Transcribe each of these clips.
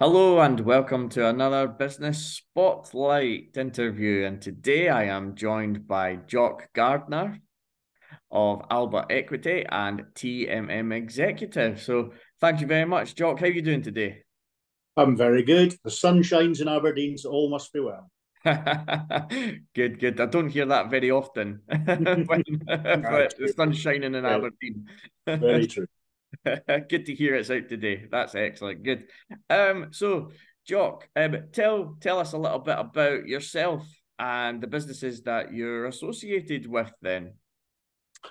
Hello and welcome to another Business Spotlight interview. And today I am joined by Jock Gardiner of Alba Equity and TMM Executive. So thank you very much, Jock. How are you doing today? I'm very good. The sun shines in Aberdeen, so all must be well. good, good. I don't hear that very often. when, the sun's shining in Aberdeen. very true. Good to hear it's out today. That's excellent. Good. Um, so Jock, um, tell tell us a little bit about yourself and the businesses that you're associated with then.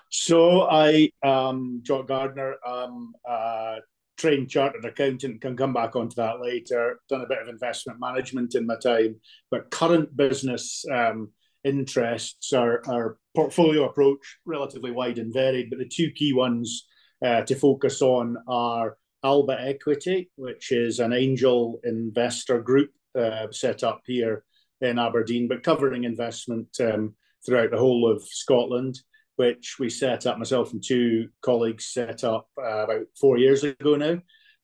So I um Jock Gardiner, um uh trained chartered accountant, can come back onto that later. Done a bit of investment management in my time, but current business um interests are our portfolio approach relatively wide and varied, but the two key ones uh, to focus on are Alba Equity, which is an angel investor group uh, set up here in Aberdeen, but covering investment um, throughout the whole of Scotland, which we set up, myself and two colleagues set up uh, about four years ago now.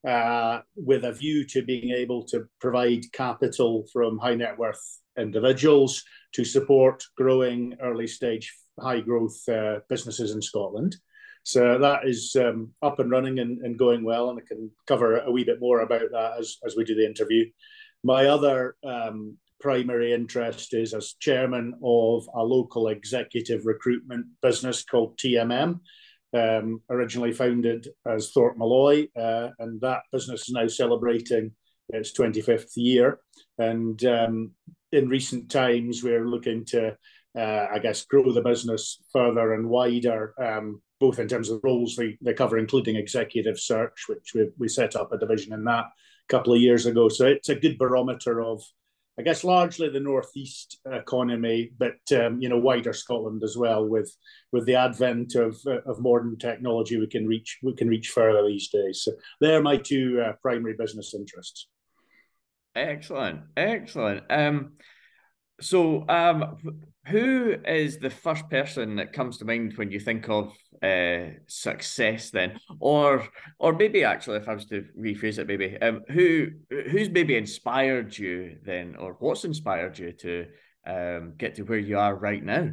Uh, with a view to being able to provide capital from high net worth individuals to support growing early stage high growth uh, businesses in Scotland. So that is um, up and running and, and, going well, and I can cover a wee bit more about that as, as we do the interview. My other um, primary interest is as chairman of a local executive recruitment business called TMM, um, originally founded as Thorpe Molloy, uh, and that business is now celebrating its 25th year. And um, in recent times, we're looking to, uh, I guess, grow the business further and wider um, both in terms of roles they, they cover, including executive search, which we, we set up a division in that a couple of years ago. So it's a good barometer of, I guess, largely the northeast economy, but um, you know wider Scotland as well. With with the advent of of modern technology, we can reach we can reach further these days. So they're my two uh, primary business interests. Excellent, excellent. Um, so um, who is the first person that comes to mind when you think of uh, success then? Or or maybe actually if i was to rephrase it maybe um, who who's maybe inspired you then or what's inspired you to um, get to where you are right now?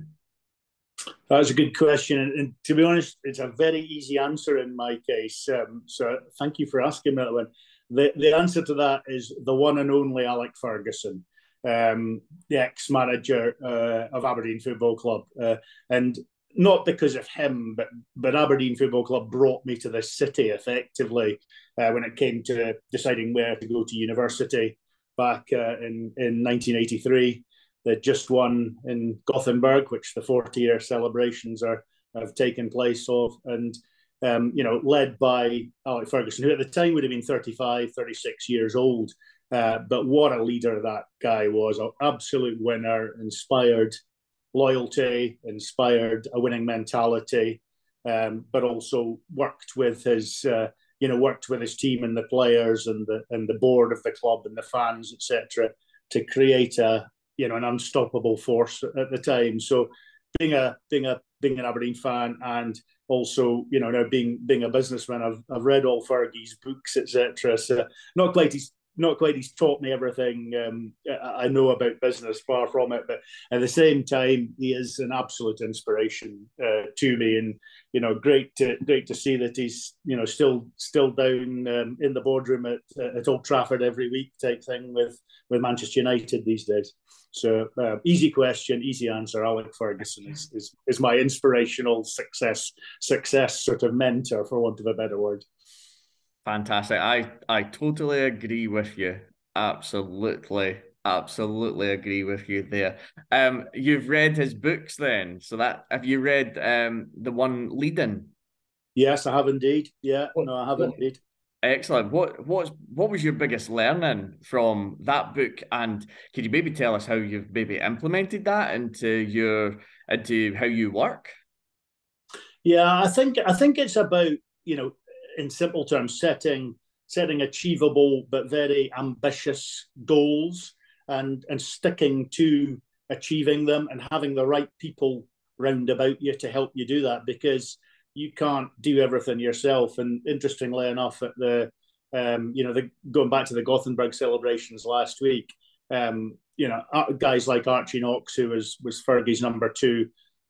That's a good question and, and, to be honest it's a very easy answer in my case um, so thank you for asking that one. The, the answer to that is the one and only alec ferguson um, the ex-manager uh, of Aberdeen Football Club, uh, and not because of him, but but Aberdeen Football Club brought me to this city effectively uh, when it came to deciding where to go to university back uh, in in 1983. They just won in Gothenburg, which the 40 year celebrations are have taken place of, and um, you know, led by Alec Ferguson, who at the time would have been 35, 36 years old. Uh, but what a leader that guy was! An absolute winner, inspired loyalty, inspired a winning mentality, um, but also worked with his, uh, you know, worked with his team and the players and the and the board of the club and the fans, etc., to create a you know an unstoppable force at the time. So, being a being a being an Aberdeen fan and also you know now being being a businessman, I've I've read all Fergie's books, etc. So not quite his not quite he's taught me everything um, I know about business, far from it. But at the same time, he is an absolute inspiration uh, to me, and you know, great to great to see that he's you know still still down um, in the boardroom at at Old Trafford every week type thing with with Manchester United these days. So uh, easy question, easy answer. Alec Ferguson is, is is my inspirational success success sort of mentor, for want of a better word. Fantastic. I I totally agree with you. Absolutely. Absolutely agree with you there. Um, you've read his books then. So that have you read um the one leading? Yes, I have indeed. Yeah, what, no, I have what, indeed. Excellent. What what what was your biggest learning from that book? And could you maybe tell us how you've maybe implemented that into your into how you work? Yeah, I think I think it's about you know in simple terms, setting setting achievable but very ambitious goals and and sticking to achieving them and having the right people round about you to help you do that because you can't do everything yourself. And interestingly enough, at the Um, you know, the, going back to the Gothenburg celebrations last week, um, you know, uh, guys like Archie Knox, who was was Fergie's number two,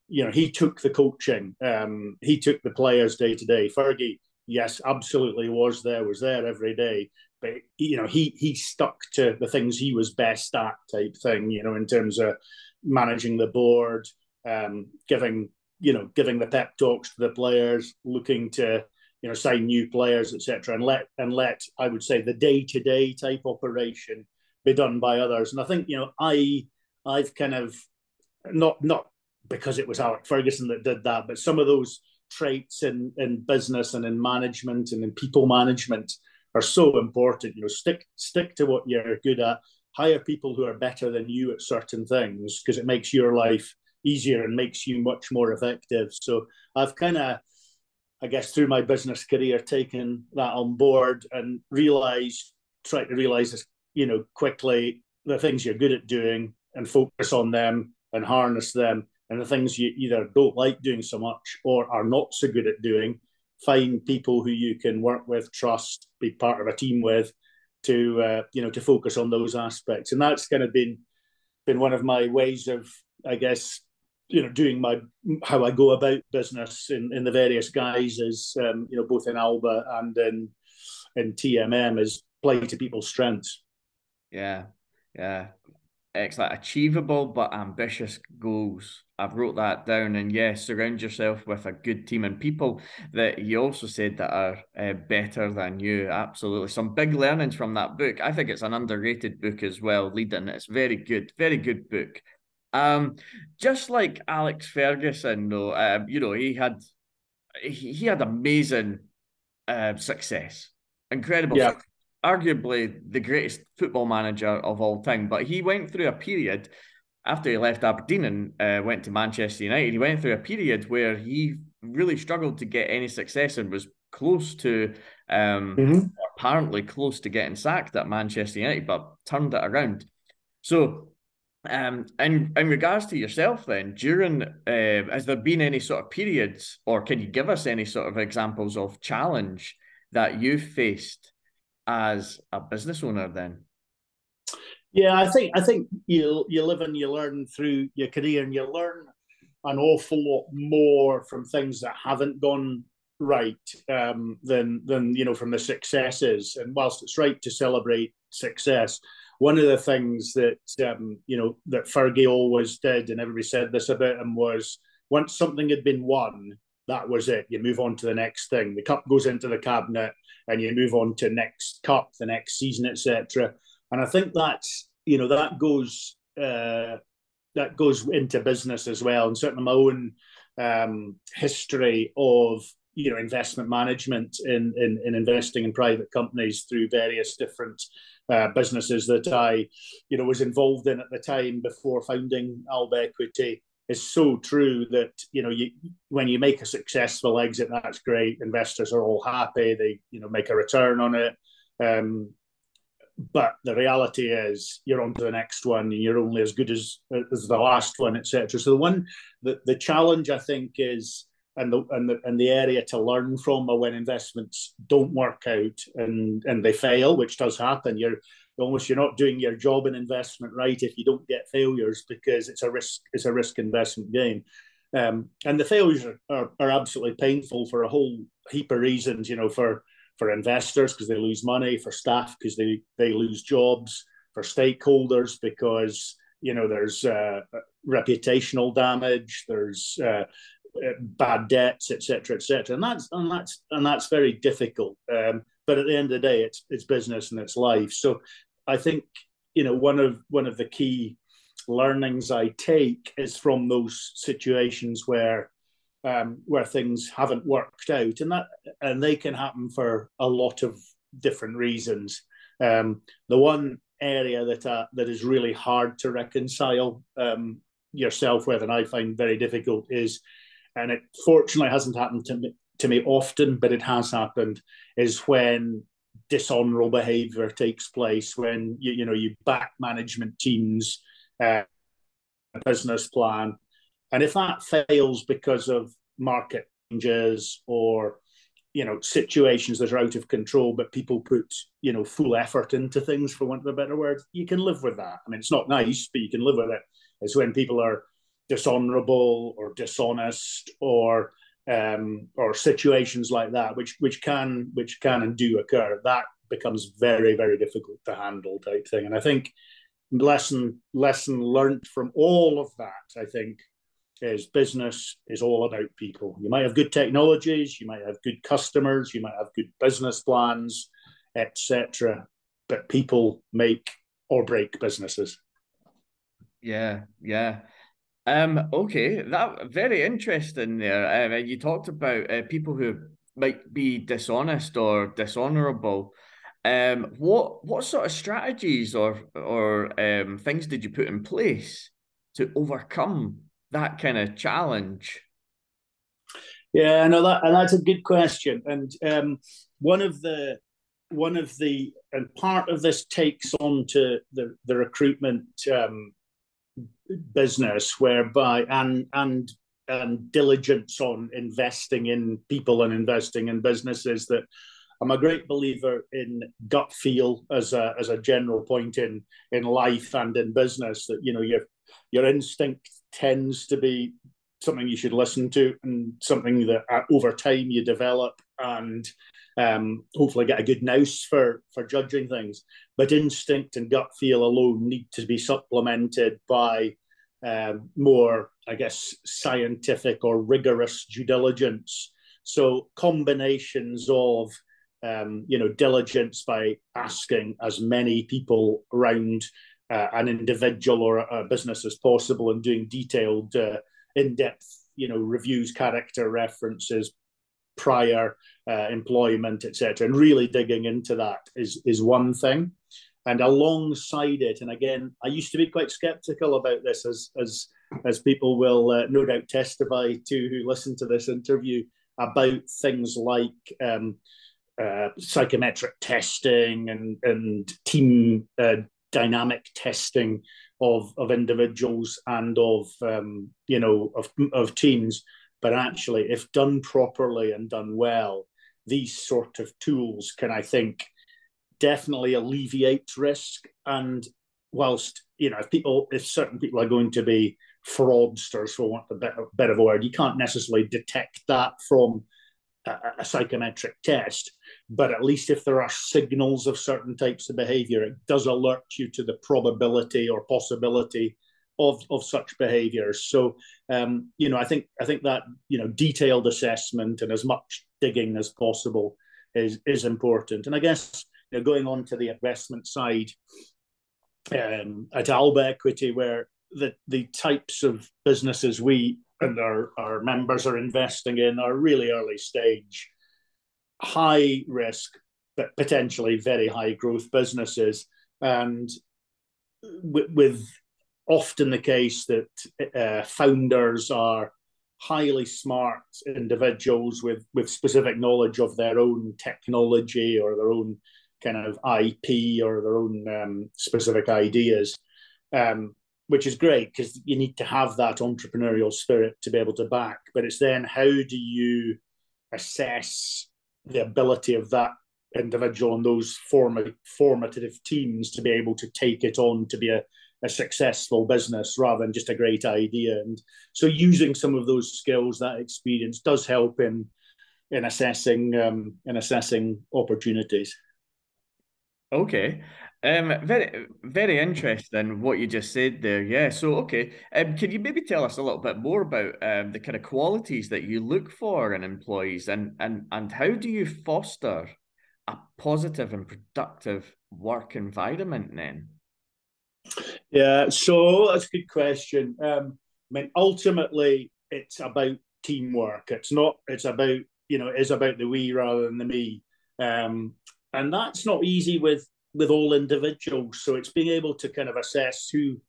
you know, he took the coaching, um, he took the players day to day. Fergie, yes, absolutely was there, was there every day, but you know, he he stuck to the things he was best at, type thing. You know, in terms of managing the board, um, giving you know, giving the pep talks to the players, looking to you know sign new players, etc., and let and let I would say the day to day type operation be done by others. And I think you know I I've kind of not not because it was Alec Ferguson that did that, but some of those traits in in business and in management and in people management are so important. You know, stick stick to what you're good at. Hire people who are better than you at certain things because it makes your life easier and makes you much more effective. So I've kind of, I guess, through my business career, taken that on board and realized, try to realize this you know, quickly the things you're good at doing and focus on them and harness them. And the things you either don't like doing so much or are not so good at doing, find people who you can work with, trust, be part of a team with, to uh, you know to focus on those aspects. And that's kind of been been one of my ways of, I guess, you know, doing my how I go about business in, in the various guises, um, you know, both in Alba and in in TMM is play to people's strengths. Yeah, yeah. Excellent. Achievable but ambitious goals. I've wrote that down. And yes, surround yourself with a good team and people that you also said that are uh, better than you. Absolutely. Some big learnings from that book. I think it's an underrated book as well, Leading. It's very good, very good book. Um, just like Alex Ferguson, though, um, you know, he had he, he had amazing uh, success, incredible yeah arguably the greatest football manager of all time. But he went through a period after he left Aberdeen and uh, went to Manchester United. He went through a period where he really struggled to get any success and was close to, um, mm-hmm. apparently close to getting sacked at Manchester United, but turned it around. So, um, in in regards to yourself, then during, uh, has there been any sort of periods, or can you give us any sort of examples of challenge that you faced as a business owner then? Yeah, I think I think you you live and you learn through your career, and you learn an awful lot more from things that haven't gone right um, than than you know from the successes. And whilst it's right to celebrate success, one of the things that um, you know that Fergie always did, and everybody said this about him, was once something had been won, that was it. You move on to the next thing. The cup goes into the cabinet, and you move on to next cup, the next season, etc. And I think that's you know that goes uh, that goes into business as well, and certainly my own um, history of you know investment management in, in in investing in private companies through various different uh, businesses that I you know was involved in at the time before founding Alba Equity is so true that you know you when you make a successful exit that's great. Investors are all happy. They you know make a return on it. Um, but the reality is you're on to the next one and you're only as good as as the last one etc so the one the, the challenge i think is and the, and the and the area to learn from are when investments don't work out and and they fail which does happen. You're almost you're not doing your job in investment right if you don't get failures because it's a risk it's a risk investment game. Um, and the failures are, are, are, absolutely painful for a whole heap of reasons you know for for investors because they lose money for staff because they they lose jobs for stakeholders because you know there's uh, reputational damage there's uh, uh bad debts etc etc and that's and that's and that's very difficult. Um, but at the end of the day it's it's business and it's life so I think you know one of one of the key learnings I take is from those situations where um, where things haven't worked out, and that and they can happen for a lot of different reasons. Um, the one area that uh, that is really hard to reconcile um, yourself with, and I find very difficult, is, and it fortunately hasn't happened to me, to me often, but it has happened, is when dishonorable behavior takes place when you, you know you back management teams uh, business plan and if that fails because of market changes or you know situations that are out of control, but people put you know full effort into things, for want of a better word. You can live with that. I mean, it's not nice, but you can live with it. It's when people are dishonorable or dishonest or um, or situations like that, which which can which can and do occur. That becomes very very difficult to handle type thing. And I think lesson lesson learned from all of that, I think, is business is all about people. You might have good technologies, you might have good customers, you might have good business plans, etc. But people make or break businesses. Yeah, yeah. Um, okay, that very interesting there. Uh, you talked about uh, people who might be dishonest or dishonorable. Um, what what sort of strategies or or um, things did you put in place to overcome that kind of challenge? Yeah, no, that and that's a good question. And um, one of the one of the and part of this takes on to the the recruitment um, business, whereby and and and diligence on investing in people and investing in businesses that I'm a great believer in gut feel as a as a general point in in life and in business that you know your your instinct tends to be something you should listen to and something that uh, over time you develop and um, hopefully get a good nous for for judging things. But instinct and gut feel alone need to be supplemented by um, more, I guess, scientific or rigorous due diligence. So combinations of um, you know, diligence by asking as many people around uh, an individual or a, a, business as possible and doing detailed, uh, in-depth, you know, reviews, character references, prior uh, employment, etc., and really digging into that is is one thing. And alongside it, and again, I used to be quite skeptical about this, as as as people will uh, no doubt testify to who listen to this interview about things like um, uh, psychometric testing and and team uh, dynamic testing of of individuals and of um, you know of of teams. But actually, if done properly and done well, these sort of tools can, I think, definitely alleviate risk. And whilst you know, if people, if certain people are going to be fraudsters, for want of a better, word, you can't necessarily detect that from a, a psychometric test but at least if there are signals of certain types of behavior, it does alert you to the probability or possibility of of such behaviors. So um, you know, I think I think that you know detailed assessment and as much digging as possible is is important. And I guess you know, going on to the investment side um, at Alba Equity, where the the types of businesses we and our, our members are investing in are really early stage high risk, but potentially very high growth businesses. And with, with often the case that uh, founders are highly smart individuals with, with specific knowledge of their own technology or their own kind of IP or their own um, specific ideas, um, which is great because you need to have that entrepreneurial spirit to be able to back. But it's then how do you assess the ability of that individual and those form- formative teams to be able to take it on to be a, a successful business rather than just a great idea. And so using some of those skills, that experience does help in in assessing um, in assessing opportunities. Okay. Um, very, very interesting what you just said there. Yeah. So, okay. Um, can you maybe tell us a little bit more about um, the kind of qualities that you look for in employees, and and and how do you foster a positive and productive work environment? Then. Yeah. So that's a good question. Um, I mean, ultimately, it's about teamwork. It's not. It's about you know. It's about the we rather than the me. Um, and that's not easy with with all individuals. So it's being able to kind of assess who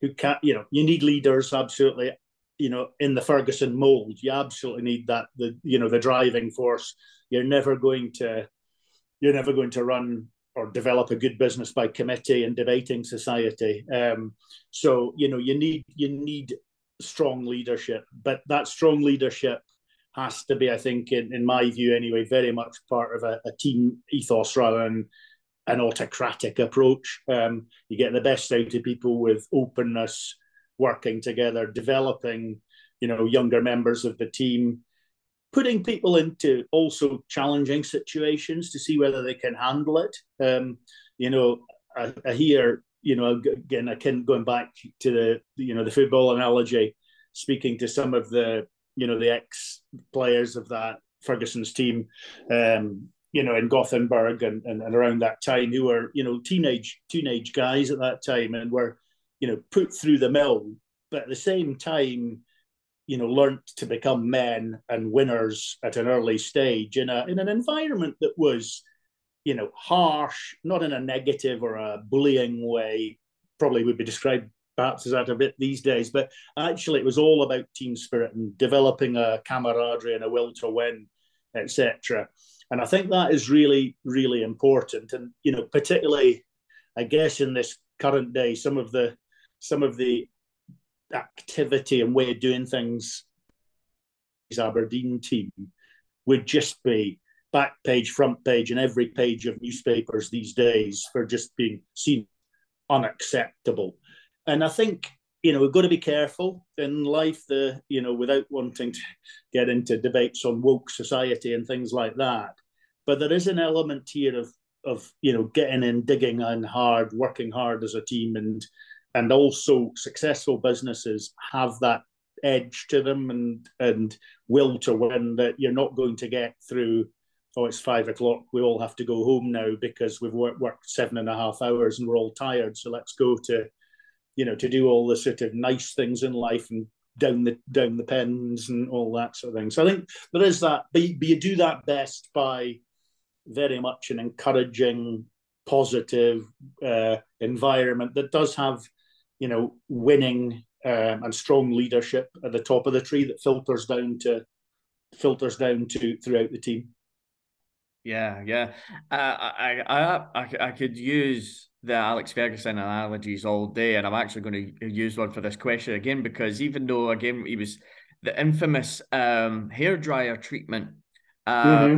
who can you know you need leaders absolutely you know in the Ferguson mold. You absolutely need that the you know the driving force. You're never going to you're never going to run or develop a good business by committee and debating society. Um, so you know you need you need strong leadership, but that strong leadership has to be, I think, in, in my view anyway, very much part of a, a team ethos rather than an autocratic approach. Um, you get the best out of people with openness, working together, developing, you know, younger members of the team, putting people into also challenging situations to see whether they can handle it. Um, you know, I, I, hear, you know, again, I can going back to the, you know, the football analogy, speaking to some of the, you know, the ex players of that Ferguson's team, um, you know, in Gothenburg and, and, and around that time, who were, you know, teenage teenage guys at that time and were, you know, put through the mill, but at the same time, you know, learnt to become men and winners at an early stage in a in an environment that was, you know, harsh, not in a negative or a bullying way, probably would be described perhaps as that a bit these days, but actually it was all about team spirit and developing a camaraderie and a will to win, etc. And I think that is really, really important. And you know, particularly, I guess in this current day, some of the some of the activity and way of doing things Aberdeen team would just be back page, front page, and every page of newspapers these days for just being seen unacceptable. And I think you know we've got to be careful in life. The you know without wanting to get into debates on woke society and things like that, but there is an element here of of you know getting in, digging in hard, working hard as a team, and and also successful businesses have that edge to them and and will to win that you're not going to get through oh it's five o'clock we all have to go home now because we've worked, worked seven and a half hours and we're all tired. So let's go to you know to do all the sort of nice things in life and down the down the pens and all that sort of thing. So i think there is that but you, but you do that best by very much an encouraging positive uh, environment that does have you know, winning um, and strong leadership at the top of the tree that filters down to filters down to throughout the team. Yeah, yeah. Uh, I, I, I, I could use the Alex Ferguson analogies all day, and I'm actually going to use one for this question again because even though again he was the infamous um, hair dryer treatment, uh, mm-hmm.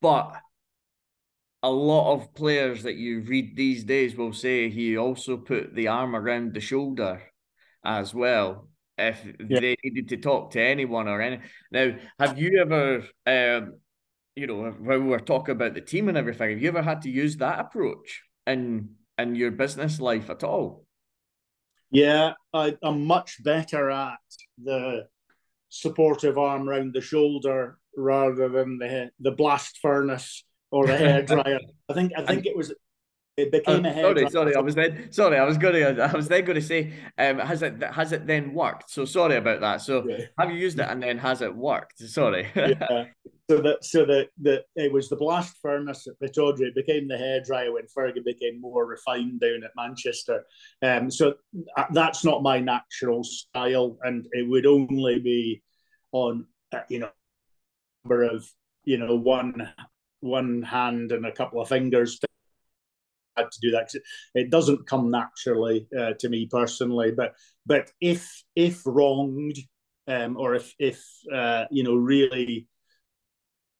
but a lot of players that you read these days will say he also put the arm around the shoulder as well if yeah. they needed to talk to anyone or any. Now, have you ever, um, you know, when we were talking about the team and everything, have you ever had to use that approach in in your business life at all? Yeah, I, I'm much better at the supportive arm around the shoulder rather than the the blast furnace or a hair dryer. I think I think it was it became oh, a hair. Sorry, dryer. sorry, I was then sorry, I was going to I was then going to say, um, has it has it then worked? So sorry about that. So yeah. have you used it and then has it worked? Sorry. yeah. So that so that that it was the blast furnace at Pittodrie. It became the hair dryer when Fergie became more refined down at Manchester. Um, so that's not my natural style, and it would only be on uh, you know number of you know one one hand and a couple of fingers to, to do that. It doesn't come naturally uh, to me personally, but but if if wronged, um, or if if uh, you know really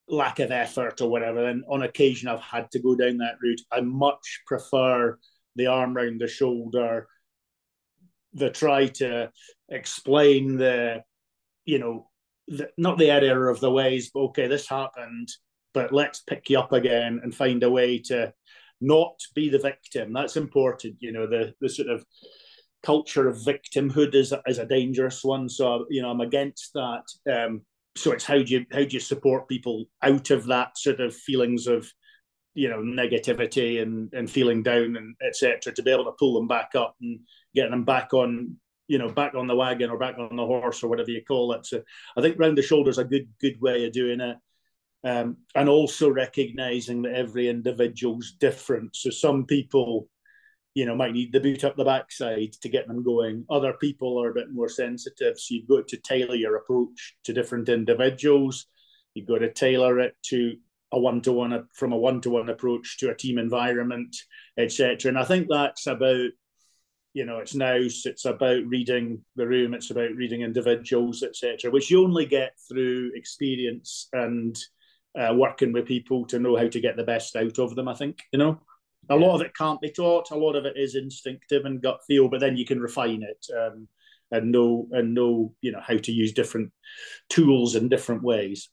lack of effort or whatever, then on occasion I've had to go down that route. I much prefer the arm round the shoulder, the try to explain the, you know, the, not the error of the ways, but okay, this happened but let's pick you up again and find a way to not be the victim. That's important. You know, the the sort of culture of victimhood is is a dangerous one. So you know, I'm against that. Um, so it's how do you how do you support people out of that sort of feelings of you know negativity and and feeling down and etc. to be able to pull them back up and get them back on you know back on the wagon or back on the horse or whatever you call it. So I think round the shoulders a good good way of doing it um, and also recognizing that every individual's different. So some people, you know, might need the boot up the backside to get them going. Other people are a bit more sensitive, so you've got to tailor your approach to different individuals. You've got to tailor it to a one-to-one from a one-to-one approach to a team environment, etc. And I think that's about you know, it's now it's about reading the room, it's about reading individuals, etc., which you only get through experience and uh, working with people to know how to get the best out of them. I think you know. A lot of it can't be taught. A lot of it is instinctive and gut feel, but then you can refine it um, and know and know you know how to use different tools in different ways.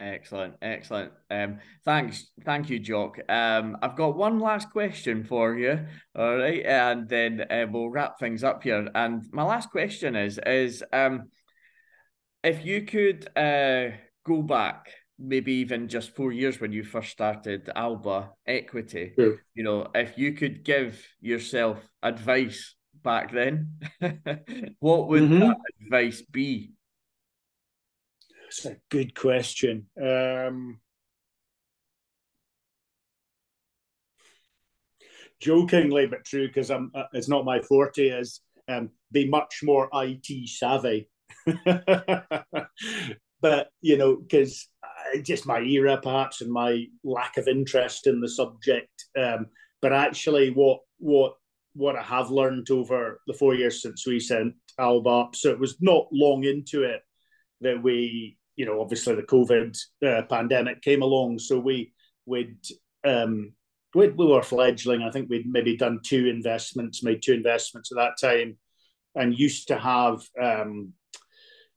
Excellent, excellent. Um, thanks, thank you, Jock. Um, I've got one last question for you, all right, and then uh, we'll wrap things up here. And my last question is: is um, if you could uh, go back, maybe even just four years when you first started Alba Equity, yeah. you know, if you could give yourself advice back then, what would mm-hmm. that advice be? That's a good question. Um, jokingly, but true, because I'm. Uh, it's not my forte. Is um, be much more IT savvy. you know, because uh, just my era, perhaps, and my lack of interest in the subject. Um, but actually, what what what I have learned over the four years since we sent Alba up, so it was not long into it that we you know, obviously the COVID uh, pandemic came along, so we we'd um, we we were fledgling. I think we'd maybe done two investments, made two investments at that time, and used to have um,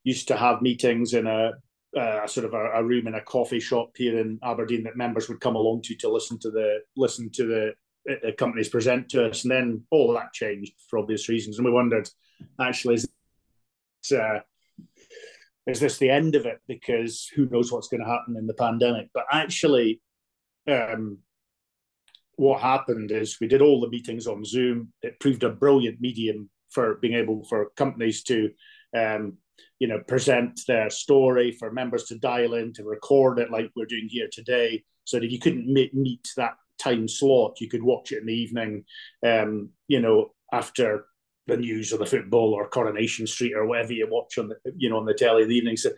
used to have meetings in a uh, sort of a, a, room in a coffee shop here in Aberdeen that members would come along to to listen to the listen to the, the companies present to us, and then all that changed for obvious reasons, and we wondered actually is uh, is this the end of it? Because who knows what's going to happen in the pandemic? But actually, um, what happened is we did all the meetings on Zoom. It proved a brilliant medium for being able for companies to, um, you know, present their story, for members to dial in, to record it like we're doing here today, so that you couldn't meet, meet that time slot, you could watch it in the evening, um, you know, after the news or the football or Coronation Street or whatever you watch on the you know on the telly in the evening. So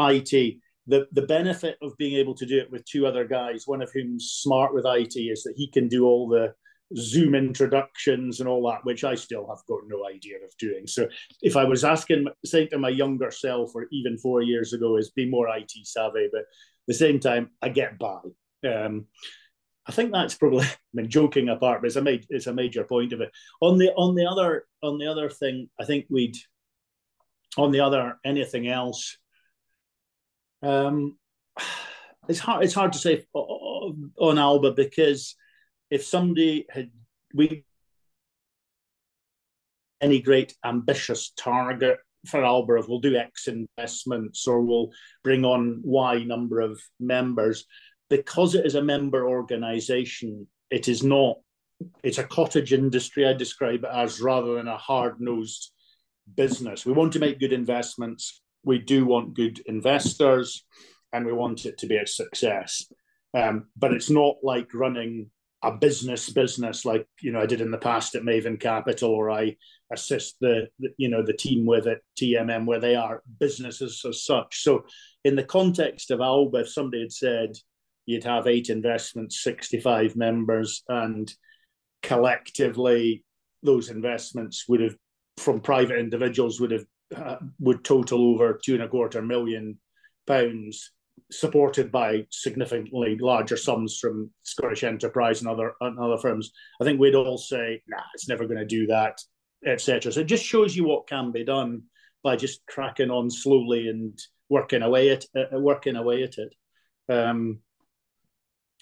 IT, the the benefit of being able to do it with two other guys, one of whom's smart with IT, is that he can do all the Zoom introductions and all that, which I still have got no idea of doing. So if I was asking, saying to my younger self, or even four years ago, is be more IT savvy, but at the same time, I get by. Um, I think that's probably, I mean, joking apart, but it's a major, it's a major point of it. On the on the other on the other thing, I think we'd on the other anything else. Um, it's hard. It's hard to say on Alba because if somebody had we any great ambitious target for Alba of we'll do X investments or we'll bring on Y number of members, because it is a member organization, it is not, it's a cottage industry, I describe it as, rather than a hard nosed business. We want to make good investments. We do want good investors and we want it to be a success. Um, but it's not like running a business business like you know I did in the past at Maven Capital, or I assist the, the, you know the team with at TMM, where they are businesses as such. So in the context of Alba, if somebody had said, you'd have eight investments, 65 members, and collectively those investments would have, from private individuals, would have uh, would total over two and a quarter million pounds, supported by significantly larger sums from Scottish Enterprise and other and other firms. I think we'd all say, "Nah, it's never going to do that," etc. So it just shows you what can be done by just cracking on slowly and working away at uh, working away at it. Um,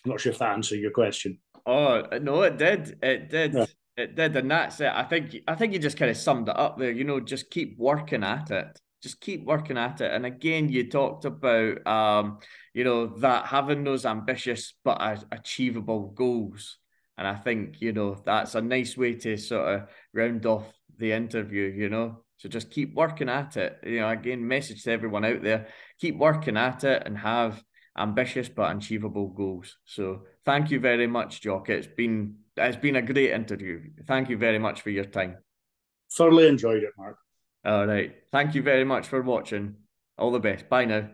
I'm not sure if that answered your question. Oh no, it did. It did. Yeah. It did, and that's it. I think I think you just kind of summed it up there. You know, just keep working at it. Just keep working at it. And again, you talked about um, you know, that having those ambitious but achievable goals. And I think, you know, that's a nice way to sort of round off the interview, you know. So just keep working at it. You know, again, message to everyone out there, keep working at it and have ambitious but achievable goals. So thank you very much, Jock. It's been it's been a great interview. Thank you very much for your time. Thoroughly enjoyed it, Mark. All right. Thank you very much for watching. All the best. Bye now.